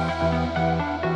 Música